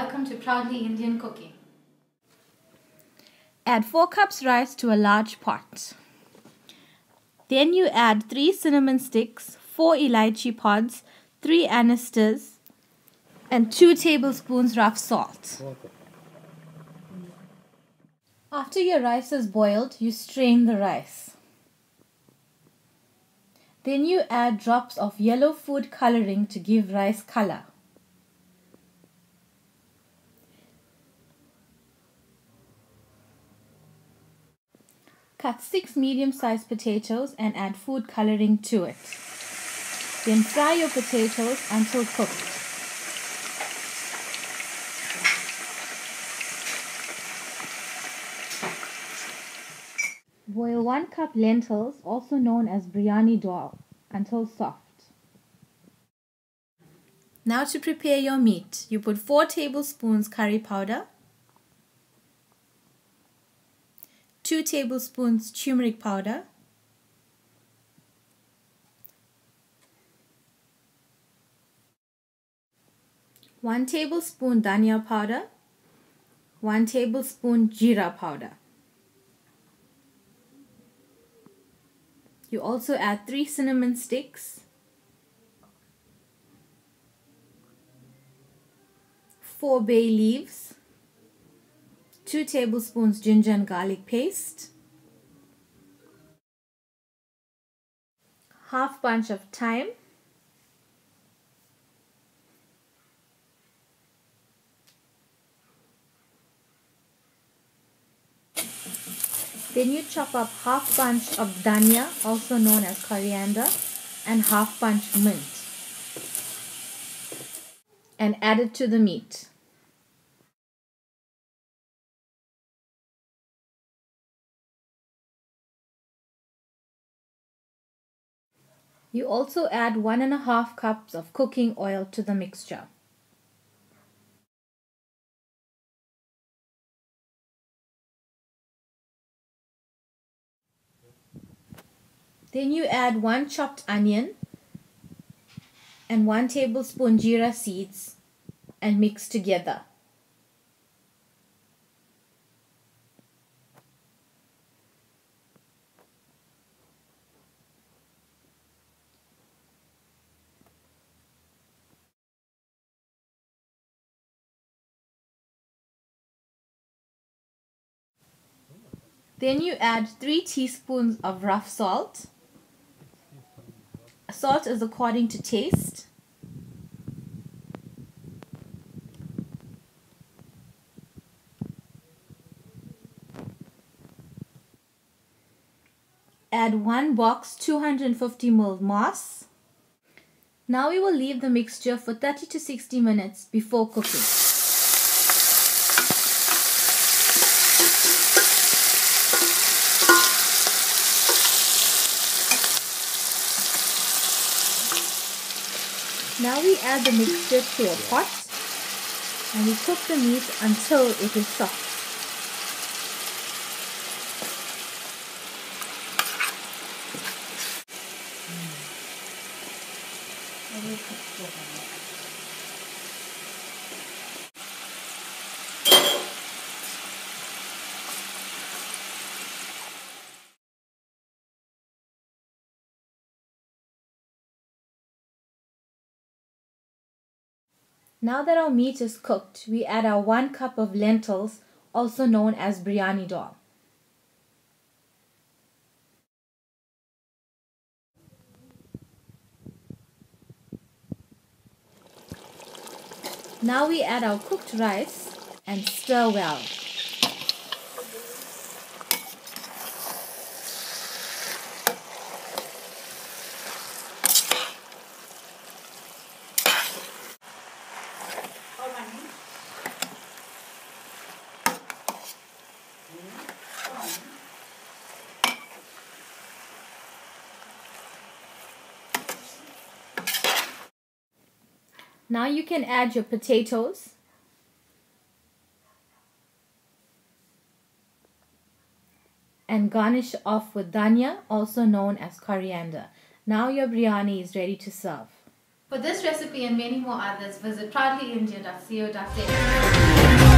welcome to Proudly Indian Cooking. Add 4 cups rice to a large pot. Then you add 3 cinnamon sticks, 4 elaichi pods, 3 anise and 2 tablespoons rough salt. After your rice is boiled, you strain the rice. Then you add drops of yellow food coloring to give rice color. Cut 6 medium-sized potatoes and add food coloring to it. Then fry your potatoes until cooked. Boil 1 cup lentils, also known as biryani dal, until soft. Now to prepare your meat, you put 4 tablespoons curry powder, 2 tablespoons turmeric powder, one tablespoon dhania powder, one tablespoon jeera powder. You also add 3 cinnamon sticks, 4 bay leaves, 2 tablespoons ginger and garlic paste, half bunch of thyme, Then you chop up half bunch of dhania, also known as coriander, and half bunch mint. And add it to the meat. You also add one and a half cups of cooking oil to the mixture. Then you add one chopped onion and one tablespoon jeera seeds and mix together. Then you add 3 teaspoons of rough salt Salt is according to taste. Add one box 250 ml maas. Now we will leave the mixture for 30 to 60 minutes before cooking. Now we add the mixture to a pot and we cook the meat until it is soft. Mm. Now that our meat is cooked, we add our 1 cup of lentils, also known as biryani dal. Now we add our cooked rice and stir well. Now you can add your potatoes. And garnish off with dhania, also known as coriander. Now your biryani is ready to serve. For this recipe and many more others, visit proudlyindian.co.za.